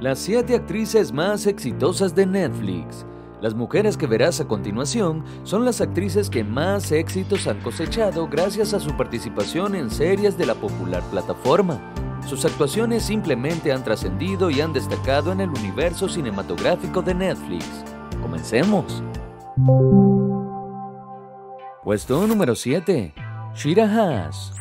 Las 7 actrices más exitosas de Netflix. Las mujeres que verás a continuación son las actrices que más éxitos han cosechado gracias a su participación en series de la popular plataforma. Sus actuaciones simplemente han trascendido y han destacado en el universo cinematográfico de Netflix. Comencemos. Puesto número 7. Shira Haas.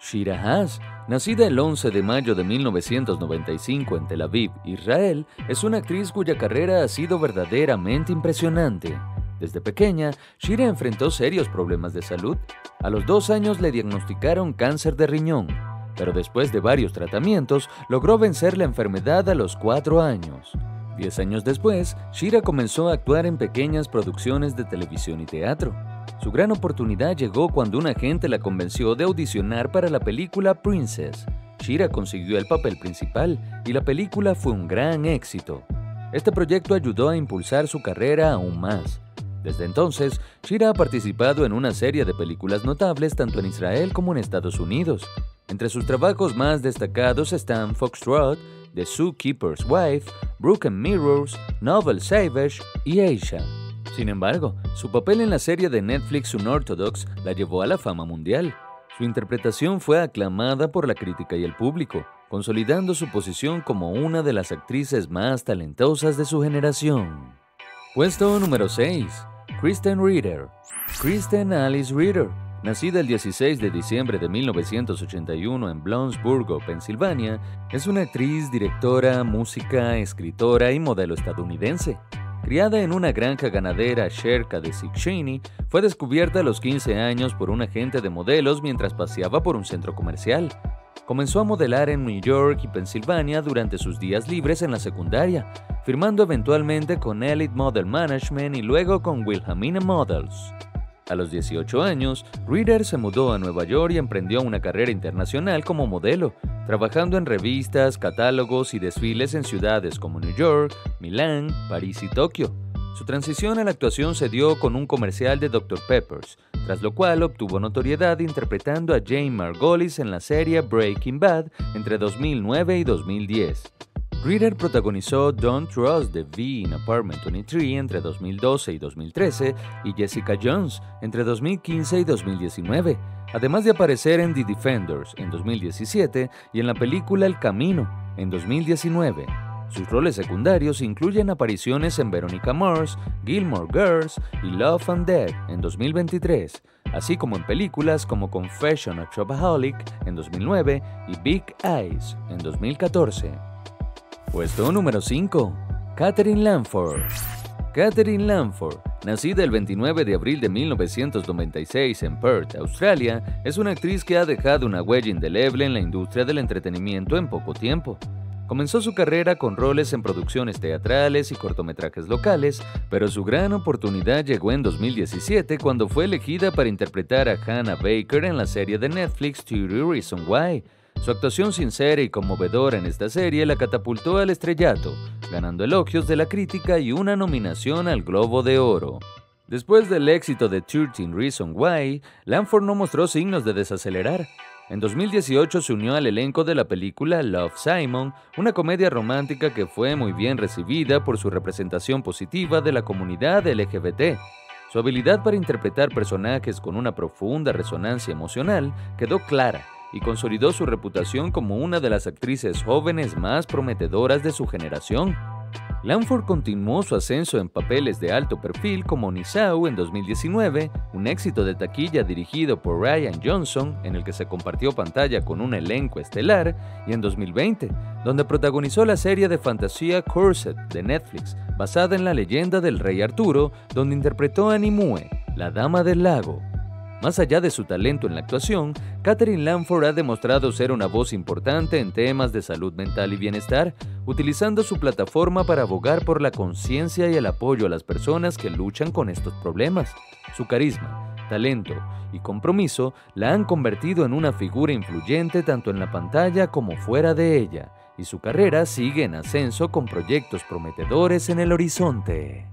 Shira Haas Nacida el 11 de mayo de 1995 en Tel Aviv, Israel, es una actriz cuya carrera ha sido verdaderamente impresionante. Desde pequeña, Shira enfrentó serios problemas de salud. A los dos años le diagnosticaron cáncer de riñón, pero después de varios tratamientos logró vencer la enfermedad a los cuatro años. Diez años después, Shira comenzó a actuar en pequeñas producciones de televisión y teatro. Su gran oportunidad llegó cuando un agente la convenció de audicionar para la película Princess. Shira consiguió el papel principal y la película fue un gran éxito. Este proyecto ayudó a impulsar su carrera aún más. Desde entonces, Shira ha participado en una serie de películas notables tanto en Israel como en Estados Unidos. Entre sus trabajos más destacados están Foxtrot, The Zookeeper's Wife, Broken Mirrors, Novel Savage y Asia. Sin embargo, su papel en la serie de Netflix Unorthodox la llevó a la fama mundial. Su interpretación fue aclamada por la crítica y el público, consolidando su posición como una de las actrices más talentosas de su generación. Puesto número 6. Kristen Ritter. Kristen Alice Ritter, nacida el 16 de diciembre de 1981 en Bloomsburgo, Pensilvania, es una actriz, directora, música, escritora y modelo estadounidense. Criada en una granja ganadera cerca de Sikshini, fue descubierta a los 15 años por un agente de modelos mientras paseaba por un centro comercial. Comenzó a modelar en New York y Pensilvania durante sus días libres en la secundaria, firmando eventualmente con Elite Model Management y luego con Wilhelmina Models. A los 18 años, Reader se mudó a Nueva York y emprendió una carrera internacional como modelo, trabajando en revistas, catálogos y desfiles en ciudades como New York, Milán, París y Tokio. Su transición a la actuación se dio con un comercial de Dr. Peppers, tras lo cual obtuvo notoriedad interpretando a Jane Margolis en la serie Breaking Bad entre 2009 y 2010. Reader protagonizó Don't Trust the V in Apartment 23 entre 2012 y 2013 y Jessica Jones entre 2015 y 2019, además de aparecer en The Defenders en 2017 y en la película El Camino en 2019. Sus roles secundarios incluyen apariciones en Veronica Mars, Gilmore Girls y Love and Dead en 2023, así como en películas como Confession of Shopaholic en 2009 y Big Eyes en 2014. Puesto número 5. Catherine Lanford. Catherine Lanford, nacida el 29 de abril de 1996 en Perth, Australia, es una actriz que ha dejado una huella indeleble en la industria del entretenimiento en poco tiempo. Comenzó su carrera con roles en producciones teatrales y cortometrajes locales, pero su gran oportunidad llegó en 2017 cuando fue elegida para interpretar a Hannah Baker en la serie de Netflix Theory Reason Why, su actuación sincera y conmovedora en esta serie la catapultó al estrellato, ganando elogios de la crítica y una nominación al Globo de Oro. Después del éxito de 13 Reasons Why, Lanford no mostró signos de desacelerar. En 2018 se unió al elenco de la película Love Simon, una comedia romántica que fue muy bien recibida por su representación positiva de la comunidad LGBT. Su habilidad para interpretar personajes con una profunda resonancia emocional quedó clara y consolidó su reputación como una de las actrices jóvenes más prometedoras de su generación. Lanford continuó su ascenso en papeles de alto perfil como Nisau en 2019, un éxito de taquilla dirigido por Ryan Johnson, en el que se compartió pantalla con un elenco estelar, y en 2020, donde protagonizó la serie de fantasía Corset de Netflix, basada en la leyenda del rey Arturo, donde interpretó a Nimue, la Dama del Lago. Más allá de su talento en la actuación, Catherine Lanford ha demostrado ser una voz importante en temas de salud mental y bienestar, utilizando su plataforma para abogar por la conciencia y el apoyo a las personas que luchan con estos problemas. Su carisma, talento y compromiso la han convertido en una figura influyente tanto en la pantalla como fuera de ella, y su carrera sigue en ascenso con proyectos prometedores en el horizonte.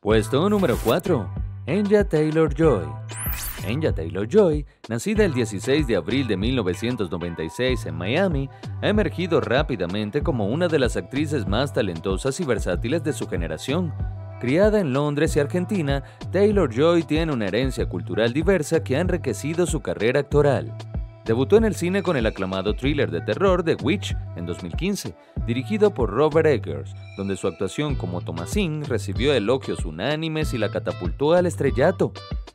Puesto número 4. Anya Taylor Joy. Enya Taylor-Joy, nacida el 16 de abril de 1996 en Miami, ha emergido rápidamente como una de las actrices más talentosas y versátiles de su generación. Criada en Londres y Argentina, Taylor-Joy tiene una herencia cultural diversa que ha enriquecido su carrera actoral. Debutó en el cine con el aclamado thriller de terror The Witch en 2015, dirigido por Robert Eggers, donde su actuación como Thomasin recibió elogios unánimes y la catapultó al estrellato.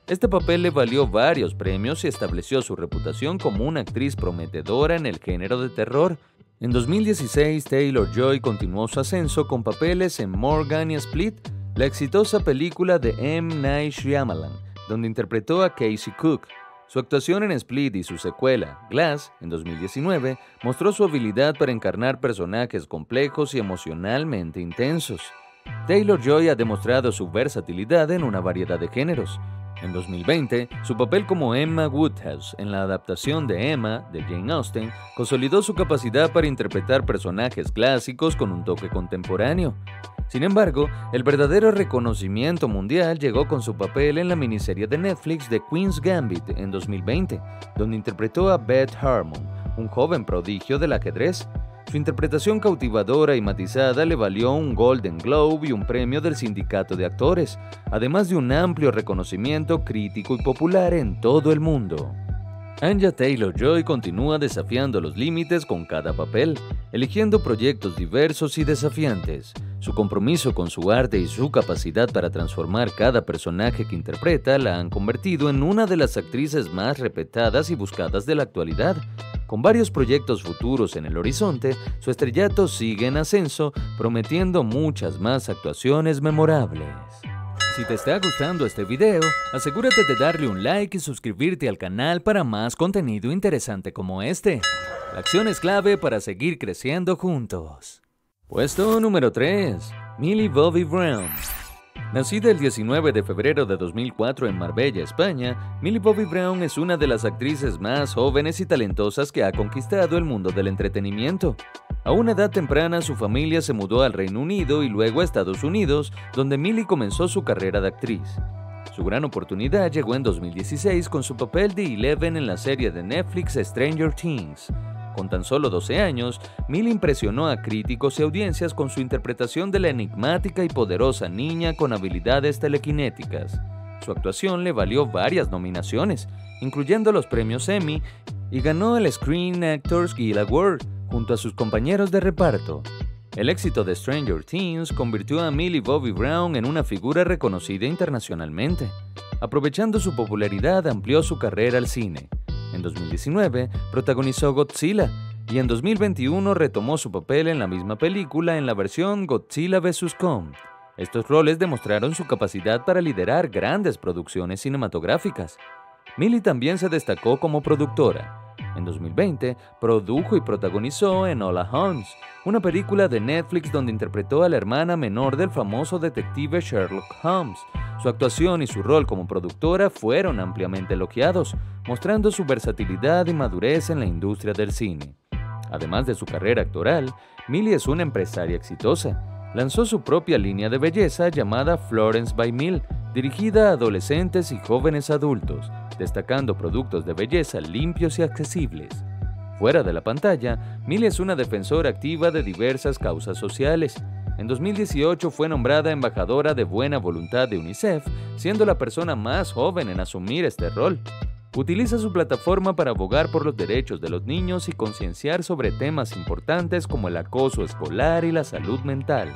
Este papel le valió varios premios y estableció su reputación como una actriz prometedora en el género de terror. En 2016, Taylor Joy continuó su ascenso con papeles en Morgan y Split, la exitosa película de M. Night Shyamalan, donde interpretó a Casey Cook, su actuación en Split y su secuela, Glass, en 2019, mostró su habilidad para encarnar personajes complejos y emocionalmente intensos. Taylor Joy ha demostrado su versatilidad en una variedad de géneros. En 2020, su papel como Emma Woodhouse en la adaptación de Emma de Jane Austen consolidó su capacidad para interpretar personajes clásicos con un toque contemporáneo. Sin embargo, el verdadero reconocimiento mundial llegó con su papel en la miniserie de Netflix The Queen's Gambit en 2020, donde interpretó a Beth Harmon, un joven prodigio del ajedrez. Su interpretación cautivadora y matizada le valió un Golden Globe y un premio del Sindicato de Actores, además de un amplio reconocimiento crítico y popular en todo el mundo. Anja Taylor-Joy continúa desafiando los límites con cada papel, eligiendo proyectos diversos y desafiantes. Su compromiso con su arte y su capacidad para transformar cada personaje que interpreta la han convertido en una de las actrices más respetadas y buscadas de la actualidad. Con varios proyectos futuros en el horizonte, su estrellato sigue en ascenso, prometiendo muchas más actuaciones memorables. Si te está gustando este video, asegúrate de darle un like y suscribirte al canal para más contenido interesante como este. La acción es clave para seguir creciendo juntos. Puesto número 3. Millie Bobby Brown. Nacida el 19 de febrero de 2004 en Marbella, España, Millie Bobby Brown es una de las actrices más jóvenes y talentosas que ha conquistado el mundo del entretenimiento. A una edad temprana su familia se mudó al Reino Unido y luego a Estados Unidos, donde Millie comenzó su carrera de actriz. Su gran oportunidad llegó en 2016 con su papel de Eleven en la serie de Netflix Stranger Things. Con tan solo 12 años, Millie impresionó a críticos y audiencias con su interpretación de la enigmática y poderosa niña con habilidades telequinéticas. Su actuación le valió varias nominaciones, incluyendo los premios Emmy, y ganó el Screen Actors Guild Award junto a sus compañeros de reparto. El éxito de Stranger Things convirtió a Millie Bobby Brown en una figura reconocida internacionalmente. Aprovechando su popularidad, amplió su carrera al cine. En 2019 protagonizó Godzilla y en 2021 retomó su papel en la misma película en la versión Godzilla vs. Kong. Estos roles demostraron su capacidad para liderar grandes producciones cinematográficas. Millie también se destacó como productora. En 2020, produjo y protagonizó Enola Holmes, una película de Netflix donde interpretó a la hermana menor del famoso detective Sherlock Holmes. Su actuación y su rol como productora fueron ampliamente elogiados, mostrando su versatilidad y madurez en la industria del cine. Además de su carrera actoral, Millie es una empresaria exitosa. Lanzó su propia línea de belleza llamada Florence by Mill, dirigida a adolescentes y jóvenes adultos, destacando productos de belleza limpios y accesibles. Fuera de la pantalla, Millie es una defensora activa de diversas causas sociales. En 2018 fue nombrada embajadora de buena voluntad de UNICEF, siendo la persona más joven en asumir este rol. Utiliza su plataforma para abogar por los derechos de los niños y concienciar sobre temas importantes como el acoso escolar y la salud mental.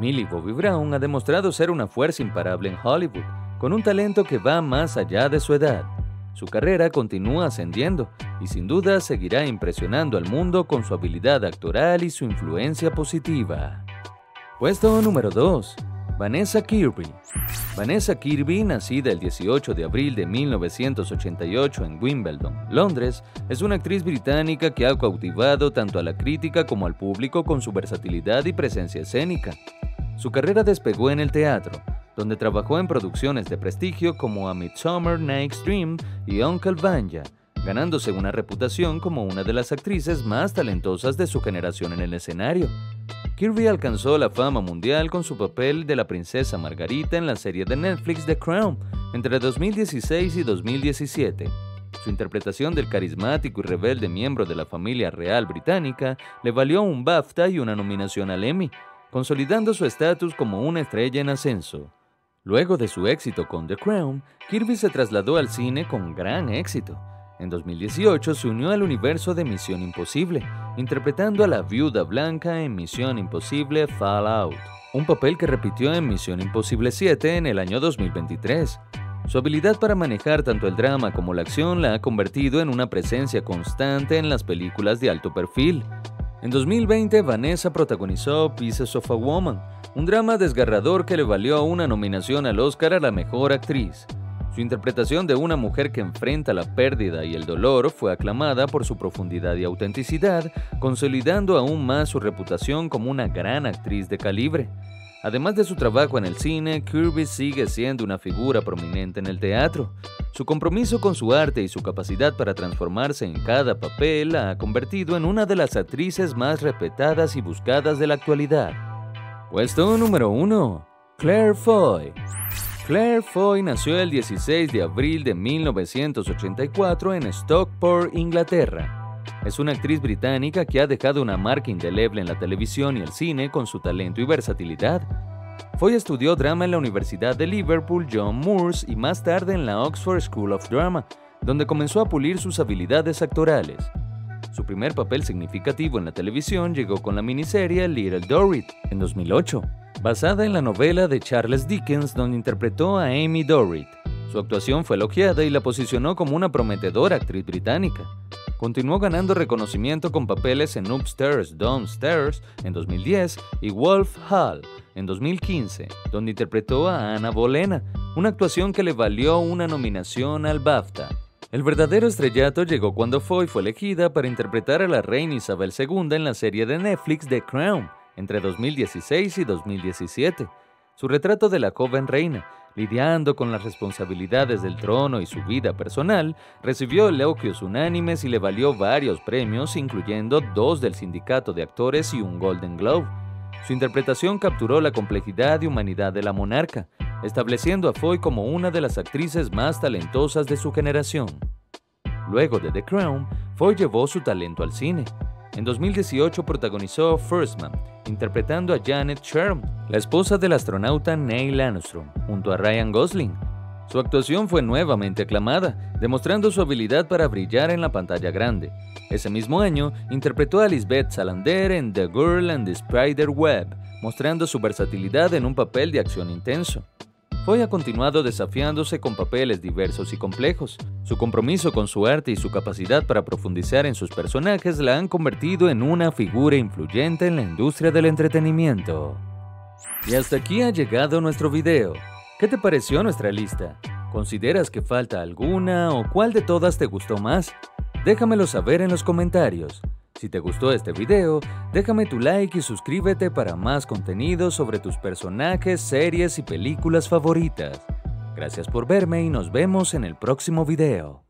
Millie Bobby Brown ha demostrado ser una fuerza imparable en Hollywood, con un talento que va más allá de su edad. Su carrera continúa ascendiendo y sin duda seguirá impresionando al mundo con su habilidad actoral y su influencia positiva. Puesto número 2. Vanessa Kirby. Vanessa Kirby, nacida el 18 de abril de 1988 en Wimbledon, Londres, es una actriz británica que ha cautivado tanto a la crítica como al público con su versatilidad y presencia escénica. Su carrera despegó en el teatro, donde trabajó en producciones de prestigio como A Midsummer Night's Dream y Uncle Vanya, ganándose una reputación como una de las actrices más talentosas de su generación en el escenario. Kirby alcanzó la fama mundial con su papel de la princesa Margarita en la serie de Netflix The Crown, entre 2016 y 2017. Su interpretación del carismático y rebelde miembro de la familia real británica le valió un BAFTA y una nominación al Emmy, consolidando su estatus como una estrella en ascenso. Luego de su éxito con The Crown, Kirby se trasladó al cine con gran éxito. En 2018 se unió al universo de Misión Imposible, interpretando a la viuda blanca en Misión Imposible Fallout, un papel que repitió en Misión Imposible 7 en el año 2023. Su habilidad para manejar tanto el drama como la acción la ha convertido en una presencia constante en las películas de alto perfil. En 2020, Vanessa protagonizó Pieces of a Woman, un drama desgarrador que le valió una nominación al Oscar a la mejor actriz. Su interpretación de una mujer que enfrenta la pérdida y el dolor fue aclamada por su profundidad y autenticidad, consolidando aún más su reputación como una gran actriz de calibre. Además de su trabajo en el cine, Kirby sigue siendo una figura prominente en el teatro. Su compromiso con su arte y su capacidad para transformarse en cada papel la ha convertido en una de las actrices más respetadas y buscadas de la actualidad. Puesto número 1. Claire Foy. Claire Foy nació el 16 de abril de 1984 en Stockport, Inglaterra. Es una actriz británica que ha dejado una marca indeleble en la televisión y el cine con su talento y versatilidad. Foy estudió drama en la Universidad de Liverpool John Moores y más tarde en la Oxford School of Drama, donde comenzó a pulir sus habilidades actorales. Su primer papel significativo en la televisión llegó con la miniserie Little Dorrit en 2008, basada en la novela de Charles Dickens donde interpretó a Amy Dorrit. Su actuación fue elogiada y la posicionó como una prometedora actriz británica. Continuó ganando reconocimiento con papeles en Upstairs, Downstairs en 2010 y Wolf Hall en 2015, donde interpretó a Ana Bolena, una actuación que le valió una nominación al BAFTA. El verdadero estrellato llegó cuando Foy fue elegida para interpretar a la reina Isabel II en la serie de Netflix The Crown entre 2016 y 2017. Su retrato de la joven reina, lidiando con las responsabilidades del trono y su vida personal, recibió elogios unánimes y le valió varios premios, incluyendo dos del Sindicato de Actores y un Golden Globe. Su interpretación capturó la complejidad y humanidad de la monarca, estableciendo a Foy como una de las actrices más talentosas de su generación. Luego de The Crown, Foy llevó su talento al cine. En 2018 protagonizó First Man, interpretando a Janet Sherm, la esposa del astronauta Neil Armstrong, junto a Ryan Gosling. Su actuación fue nuevamente aclamada, demostrando su habilidad para brillar en la pantalla grande. Ese mismo año, interpretó a Lisbeth Salander en The Girl and the Spider Web, mostrando su versatilidad en un papel de acción intenso. Foy ha continuado desafiándose con papeles diversos y complejos. Su compromiso con su arte y su capacidad para profundizar en sus personajes la han convertido en una figura influyente en la industria del entretenimiento. Y hasta aquí ha llegado nuestro video. ¿Qué te pareció nuestra lista? ¿Consideras que falta alguna o cuál de todas te gustó más? Déjamelo saber en los comentarios. Si te gustó este video, déjame tu like y suscríbete para más contenido sobre tus personajes, series y películas favoritas. Gracias por verme y nos vemos en el próximo video.